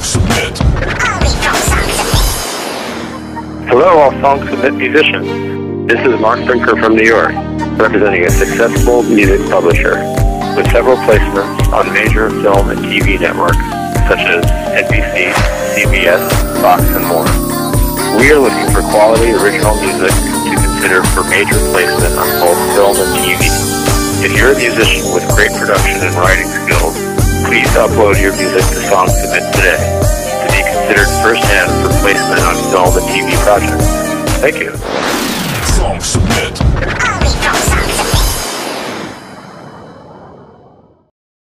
Song submit. Hello, all Song Submit musicians. This is Mark Brinker from New York, representing a successful music publisher with several placements on major film and TV networks such as NBC, CBS, Fox, and more. We are looking for quality original music to consider for major placement on both film and TV. If you're a musician with great production and writing skills, please upload your music to Song Submit today to be considered firsthand for placement on all the TV projects. Thank you. Song submit.